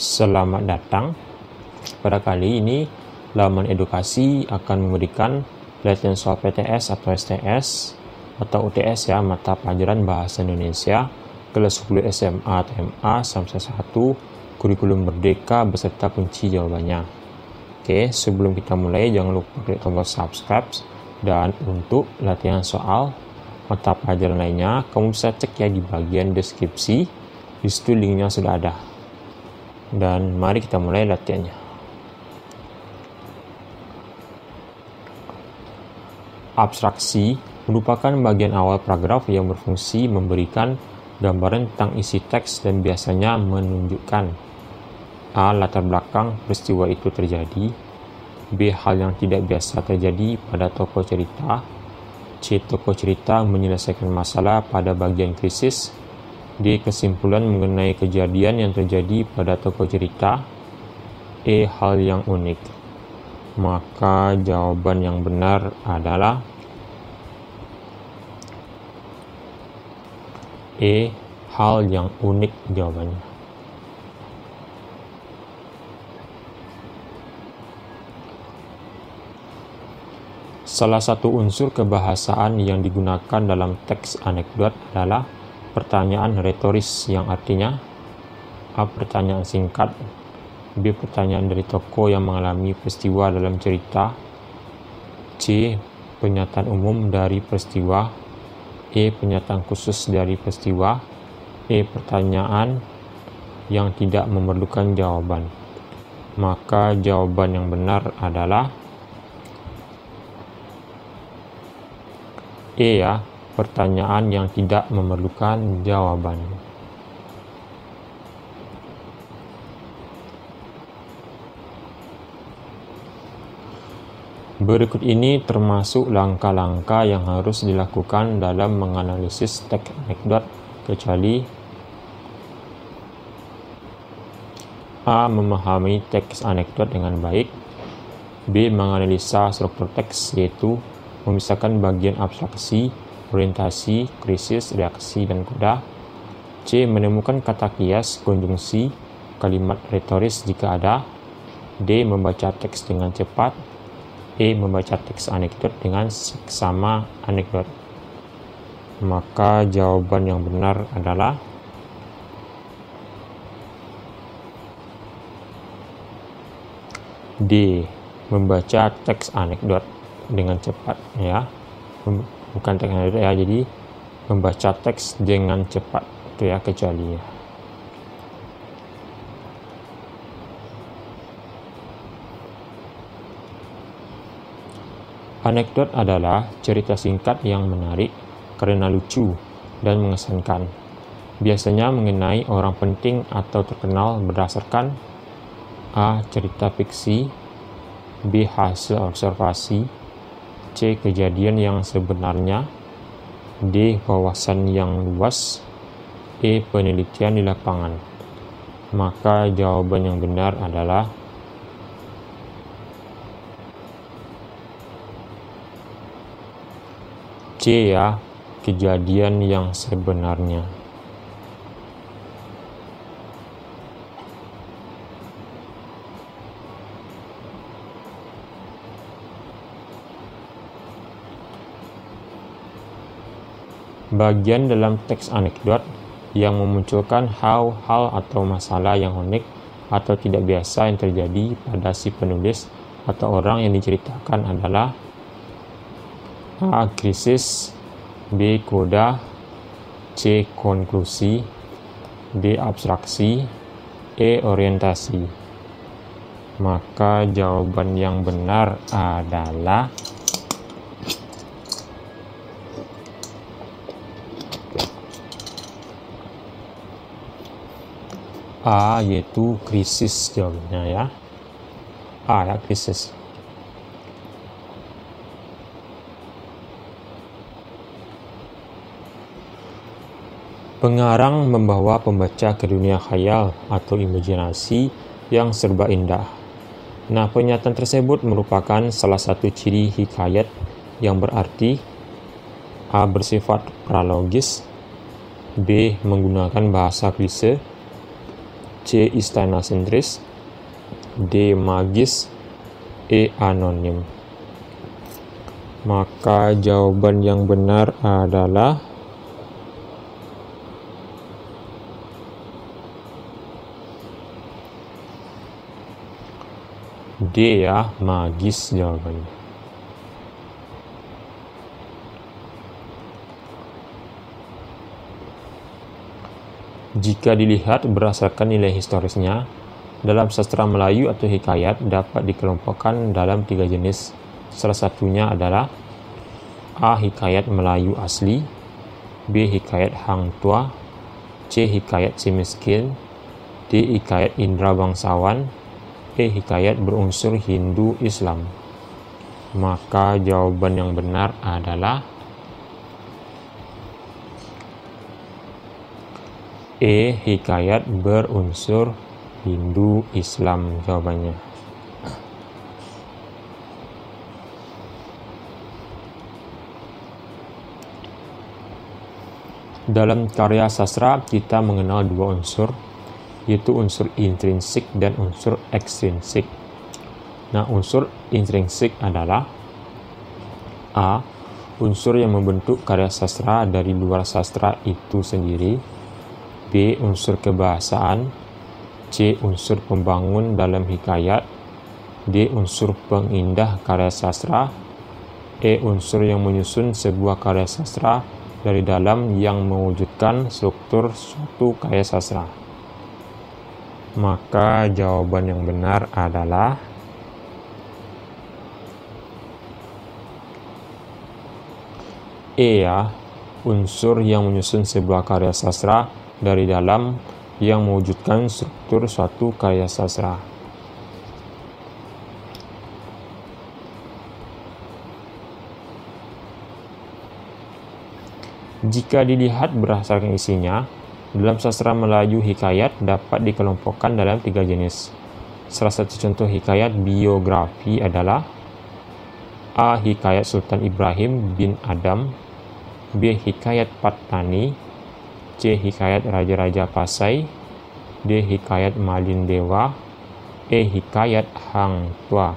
Selamat datang. Pada kali ini, laman edukasi akan memberikan latihan soal PTS atau STS atau UTS ya, mata pelajaran Bahasa Indonesia kelas 10 SMA atau MA sampai 1 kurikulum merdeka beserta kunci jawabannya. Oke, sebelum kita mulai jangan lupa klik tombol subscribe dan untuk latihan soal mata pelajaran lainnya, kamu bisa cek ya di bagian deskripsi. Di situ linknya sudah ada. Dan mari kita mulai latihannya. Abstraksi merupakan bagian awal paragraf yang berfungsi memberikan gambaran tentang isi teks dan biasanya menunjukkan A. Latar belakang peristiwa itu terjadi B. Hal yang tidak biasa terjadi pada tokoh cerita C. Tokoh cerita menyelesaikan masalah pada bagian krisis D. Kesimpulan mengenai kejadian yang terjadi pada tokoh cerita. E. Hal yang unik. Maka jawaban yang benar adalah E. Hal yang unik jawabannya. Salah satu unsur kebahasaan yang digunakan dalam teks anekdot adalah pertanyaan retoris yang artinya A. Pertanyaan singkat B. Pertanyaan dari tokoh yang mengalami peristiwa dalam cerita C. Pernyataan umum dari peristiwa E. Pernyataan khusus dari peristiwa E. Pertanyaan yang tidak memerlukan jawaban maka jawaban yang benar adalah E ya pertanyaan yang tidak memerlukan jawaban. Berikut ini termasuk langkah-langkah yang harus dilakukan dalam menganalisis teks anekdot kecuali A. Memahami teks anekdot dengan baik B. Menganalisa struktur teks yaitu memisahkan bagian abstraksi orientasi, krisis, reaksi, dan koda. C. Menemukan kata kias, konjungsi, kalimat retoris jika ada. D. Membaca teks dengan cepat. E. Membaca teks anekdot dengan seksama anekdot. Maka jawaban yang benar adalah D. Membaca teks anekdot dengan cepat ya bukan anekdot ya jadi membaca teks dengan cepat itu ya kecuali ya. Anekdot adalah cerita singkat yang menarik karena lucu dan mengesankan. Biasanya mengenai orang penting atau terkenal berdasarkan A. Cerita fiksi B. Hasil observasi C. Kejadian yang sebenarnya D. Wawasan yang luas E. Penelitian di lapangan Maka jawaban yang benar adalah C ya, kejadian yang sebenarnya. Bagian dalam teks anekdot yang memunculkan hal-hal atau masalah yang unik atau tidak biasa yang terjadi pada si penulis atau orang yang diceritakan adalah A. Krisis B. Koda C. Konklusi D. Abstraksi E. Orientasi Maka jawaban yang benar adalah A yaitu krisis jawabnya ya A ya krisis Pengarang membawa pembaca ke dunia khayal atau imajinasi yang serba indah. Nah, pernyataan tersebut merupakan salah satu ciri hikayat yang berarti A. Bersifat pralogis B. Menggunakan bahasa klise C. Istana sentris D. Magis E. Anonim Maka jawaban yang benar adalah D ya, magis jawabannya. Jika dilihat berdasarkan nilai historisnya, dalam sastra Melayu atau hikayat dapat dikelompokkan dalam tiga jenis. Salah satunya adalah A. Hikayat Melayu asli B. Hikayat Hang Tua C. Hikayat Si Miskin D. Hikayat Indra Bangsawan E. Hikayat berunsur Hindu Islam. Maka jawaban yang benar adalah E. Hikayat berunsur Hindu Islam jawabannya. Dalam karya sastra kita mengenal dua unsur yaitu unsur intrinsik dan unsur ekstrinsik. Nah, unsur intrinsik adalah A. Unsur yang membentuk karya sastra dari luar sastra itu sendiri B. Unsur kebahasaan C. Unsur pembangun dalam hikayat D. Unsur pengindah karya sastra E. Unsur yang menyusun sebuah karya sastra dari dalam yang mewujudkan struktur suatu karya sastra. Maka jawaban yang benar adalah E ya, unsur yang menyusun sebuah karya sastra dari dalam yang mewujudkan struktur suatu karya sastra. Jika dilihat berdasarkan isinya, dalam sastra Melayu hikayat dapat dikelompokkan dalam tiga jenis. Salah satu contoh hikayat biografi adalah A. Hikayat Sultan Ibrahim bin Adam B. Hikayat Patani C. Hikayat Raja-Raja Pasai D. Hikayat Malin Dewa E. Hikayat Hang Tua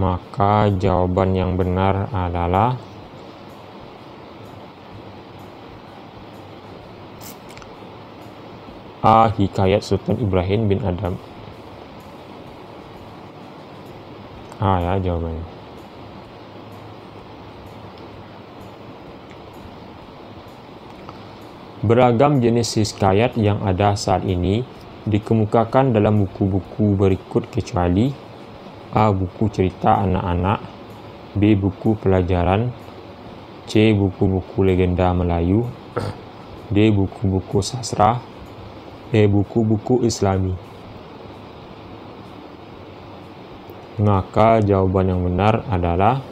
Maka jawaban yang benar adalah A. Hikayat Sultan Ibrahim bin Adam A ya jawabannya Beragam jenis hikayat yang ada saat ini dikemukakan dalam buku-buku berikut kecuali A. Buku cerita anak-anak B. Buku pelajaran C. Buku-buku legenda Melayu D. Buku-buku sastra E. Buku-buku Islami. Maka jawaban yang benar adalah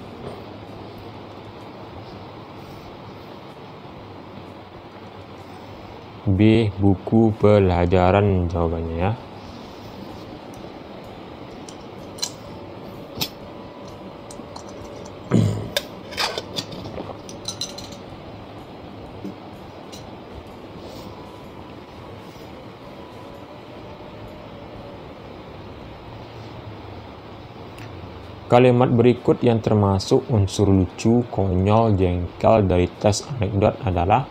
B. Buku pelajaran jawabannya ya. Kalimat berikut yang termasuk unsur lucu, konyol, jengkel dari tes anekdot adalah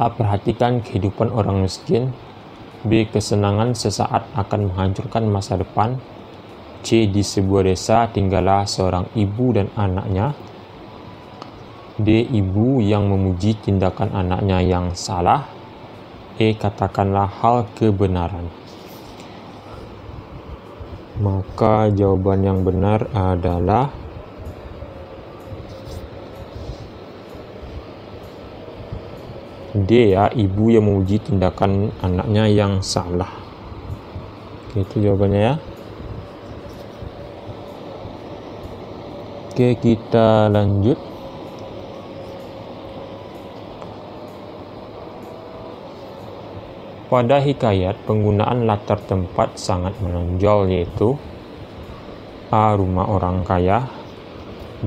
A. Perhatikan kehidupan orang miskin B. Kesenangan sesaat akan menghancurkan masa depan C. Di sebuah desa tinggallah seorang ibu dan anaknya D. Ibu yang memuji tindakan anaknya yang salah E. Katakanlah hal kebenaran maka jawaban yang benar adalah D ya, ibu yang memuji tindakan anaknya yang salah. Oke, itu jawabannya ya. Oke, kita lanjut. Pada hikayat, penggunaan latar tempat sangat menonjol yaitu A. Rumah orang kaya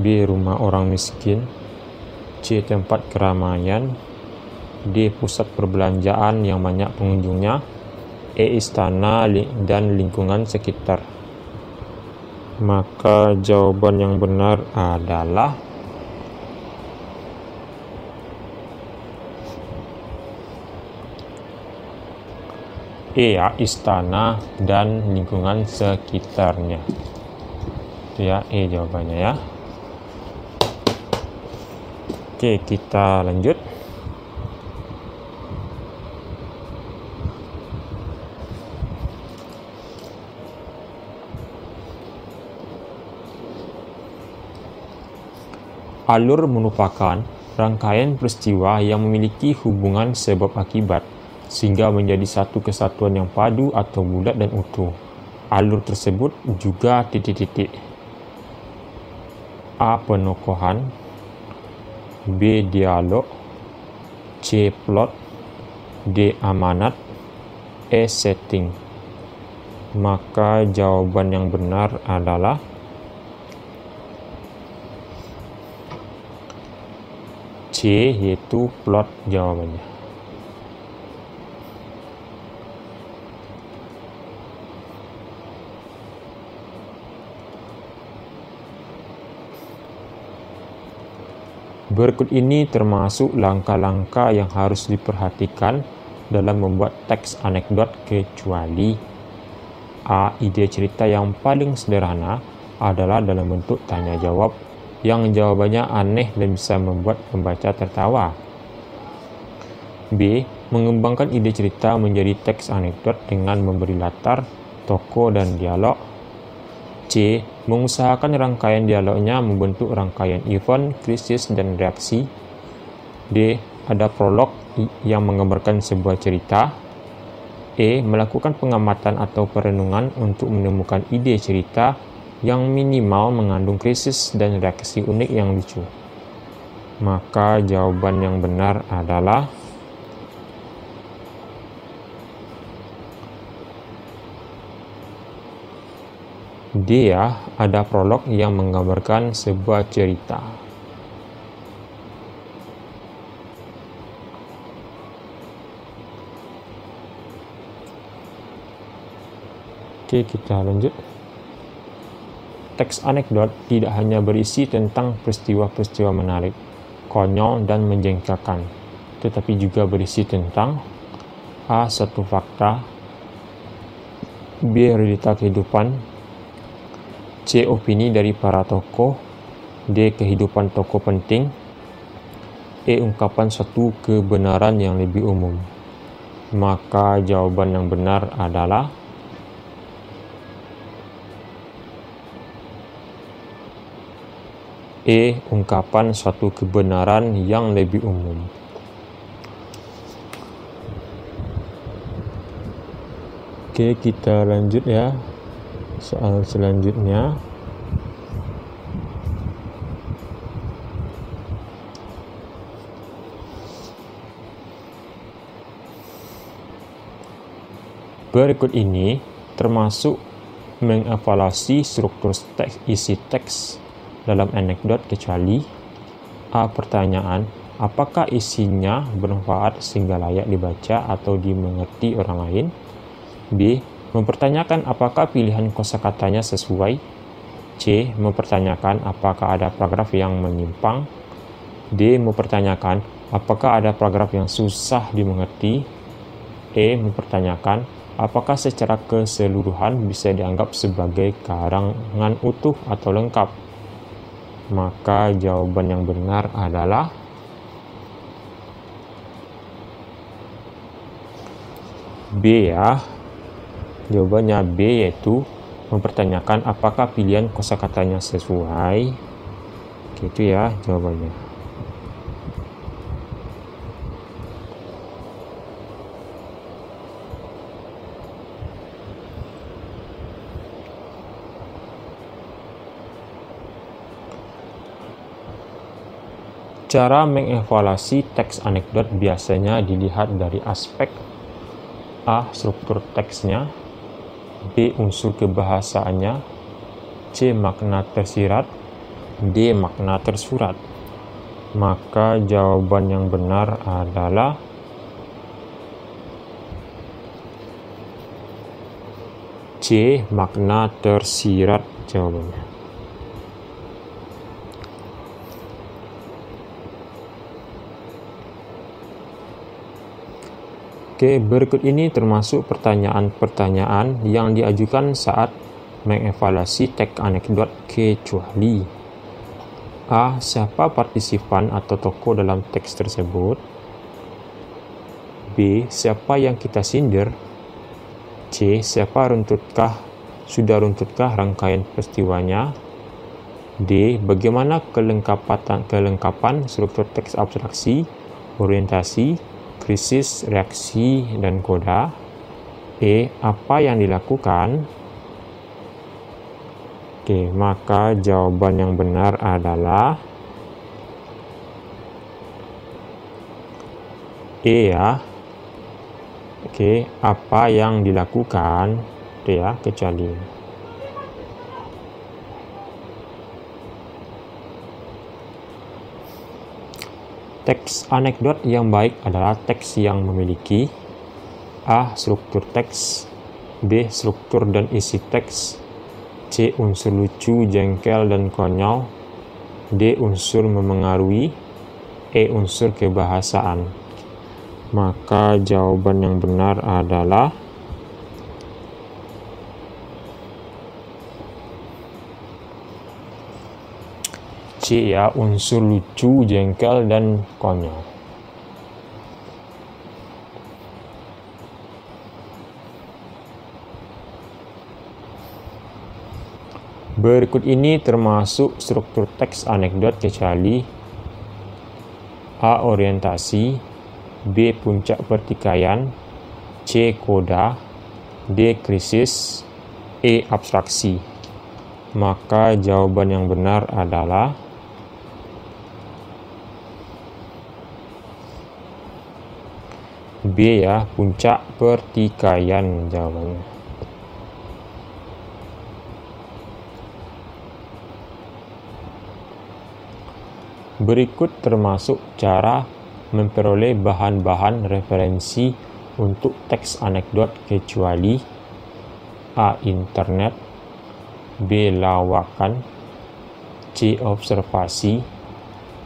B. Rumah orang miskin C. Tempat keramaian D. Pusat perbelanjaan yang banyak pengunjungnya E. Istana dan lingkungan sekitar Maka jawaban yang benar adalah E ya, istana dan lingkungan sekitarnya. Itu ya, E jawabannya ya. Oke, kita lanjut. Alur merupakan rangkaian peristiwa yang memiliki hubungan sebab akibat sehingga menjadi satu kesatuan yang padu atau bulat dan utuh. Alur tersebut juga titik-titik. A. Penokohan B. Dialog C. Plot D. Amanat E. Setting Maka jawaban yang benar adalah Yaitu plot jawabannya. Berikut ini termasuk langkah-langkah yang harus diperhatikan dalam membuat teks anekdot kecuali A. Ide cerita yang paling sederhana adalah dalam bentuk tanya jawab yang jawabannya aneh dan bisa membuat pembaca tertawa. B. Mengembangkan ide cerita menjadi teks anekdot dengan memberi latar, tokoh, dan dialog C. Mengusahakan rangkaian dialognya membentuk rangkaian event, krisis, dan reaksi. D. Ada prolog yang menggambarkan sebuah cerita. E. Melakukan pengamatan atau perenungan untuk menemukan ide cerita yang minimal mengandung krisis dan reaksi unik yang lucu. Maka jawaban yang benar adalah Dia ada prolog yang menggambarkan sebuah cerita. Oke, kita lanjut. Teks anekdot tidak hanya berisi tentang peristiwa-peristiwa menarik, konyol, dan menjengkelkan, tetapi juga berisi tentang A. Satu fakta B. Realita kehidupan C. Opini dari para tokoh D. Kehidupan tokoh penting E. Ungkapan suatu kebenaran yang lebih umum Maka jawaban yang benar adalah E. Ungkapan suatu kebenaran yang lebih umum Oke, kita lanjut ya soal selanjutnya Berikut ini termasuk mengevaluasi struktur teks, isi teks dalam anekdot kecuali A. Pertanyaan, apakah isinya bermanfaat sehingga layak dibaca atau dimengerti orang lain? B mempertanyakan apakah pilihan kosakatanya sesuai. C. Mempertanyakan apakah ada paragraf yang menyimpang. D. Mempertanyakan apakah ada paragraf yang susah dimengerti. E. Mempertanyakan apakah secara keseluruhan bisa dianggap sebagai karangan utuh atau lengkap. Maka jawaban yang benar adalah B ya. Jawabannya B yaitu mempertanyakan apakah pilihan kosakatanya sesuai. Gitu ya jawabannya. Cara mengevaluasi teks anekdot biasanya dilihat dari aspek A. Struktur teksnya B. Unsur kebahasaannya C. Makna tersirat D. Makna tersurat Maka jawaban yang benar adalah C. Makna tersirat jawabannya Oke, berikut ini termasuk pertanyaan-pertanyaan yang diajukan saat mengevaluasi teks anekdot kecuali A. Siapa partisipan atau tokoh dalam teks tersebut? B. Siapa yang kita sindir? C. Siapa runtutkah, sudah runtutkah rangkaian peristiwanya? D. Bagaimana kelengkapan, kelengkapan struktur teks abstraksi, orientasi, krisis, reaksi, dan koda? E. Apa yang dilakukan? Oke, maka jawaban yang benar adalah E ya. Oke, apa yang dilakukan itu ya kecuali Teks anekdot yang baik adalah teks yang memiliki A. Struktur teks B. Struktur dan isi teks C. Unsur lucu, jengkel, dan konyol D. Unsur memengaruhi E. Unsur kebahasaan Maka jawaban yang benar adalah C ya, unsur lucu, jengkel, dan konyol. Berikut ini termasuk struktur teks anekdot kecuali A. Orientasi B. Puncak pertikaian C. Koda D. Krisis E. Abstraksi Maka jawaban yang benar adalah B ya, puncak pertikaian jawabannya. Berikut termasuk cara memperoleh bahan-bahan referensi untuk teks anekdot kecuali A. Internet B. Lawakan C. Observasi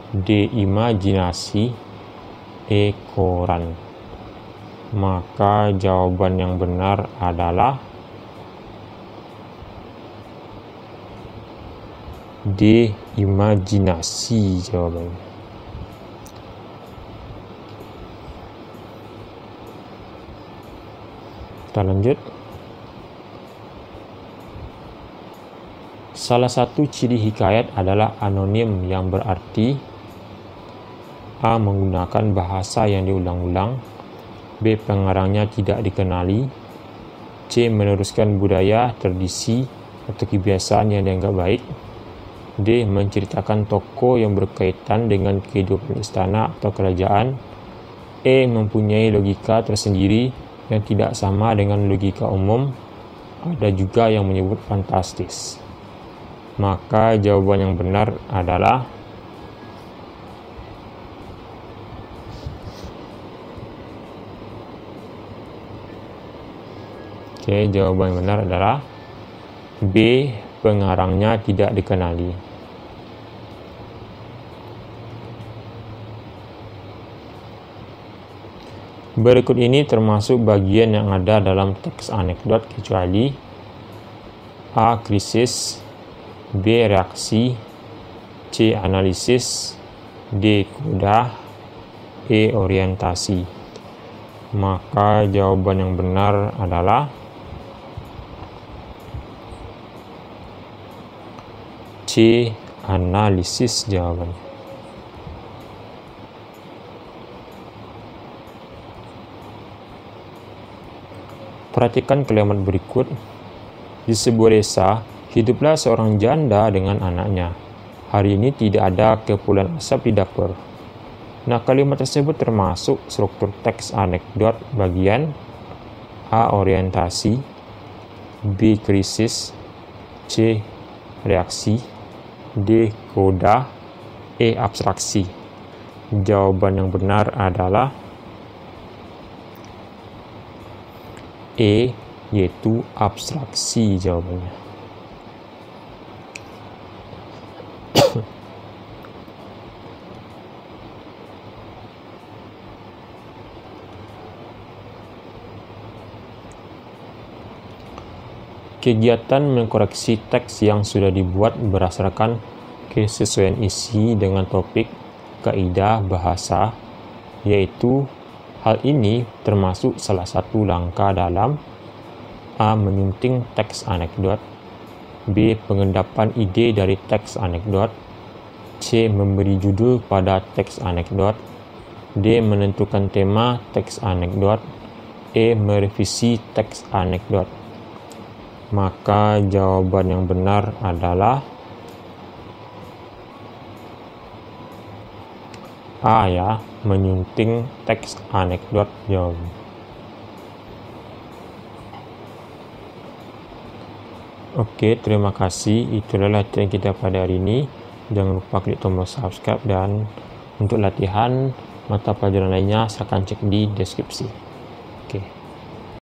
D. Imajinasi E. Koran Maka jawaban yang benar adalah D. Imajinasi jawabannya. Kita lanjut. Salah satu ciri hikayat adalah anonim yang berarti A. Menggunakan bahasa yang diulang-ulang B. Pengarangnya tidak dikenali C. Meneruskan budaya, tradisi, atau kebiasaan yang dianggap baik D. Menceritakan tokoh yang berkaitan dengan kehidupan istana atau kerajaan. E. Mempunyai logika tersendiri yang tidak sama dengan logika umum. Ada juga yang menyebut fantastis. Maka jawaban yang benar adalah Oke, jawaban yang benar adalah B. Pengarangnya tidak dikenali. Berikut ini termasuk bagian yang ada dalam teks anekdot kecuali A. Krisis B. Reaksi C. Analisis D. Koda E. Orientasi Maka jawaban yang benar adalah C. Analisis jawabannya Perhatikan kalimat berikut. Di sebuah desa, hiduplah seorang janda dengan anaknya. Hari ini tidak ada kepulan asap di dapur. Nah, kalimat tersebut termasuk struktur teks anekdot bagian A. Orientasi B. Krisis C. Reaksi D. Koda E. Abstraksi Jawaban yang benar adalah E. yaitu abstraksi jawabannya. Kegiatan mengkoreksi teks yang sudah dibuat berdasarkan kesesuaian isi dengan topik kaidah bahasa, yaitu hal ini termasuk salah satu langkah dalam A. Menyunting teks anekdot B. Pengendapan ide dari teks anekdot C. Memberi judul pada teks anekdot D. Menentukan tema teks anekdot E. Merevisi teks anekdot maka jawaban yang benar adalah A ya, menyunting teks anekdot jawab. Oke, terima kasih. Itulah latihan kita pada hari ini. Jangan lupa klik tombol subscribe dan untuk latihan mata pelajaran lainnya silahkan cek di deskripsi.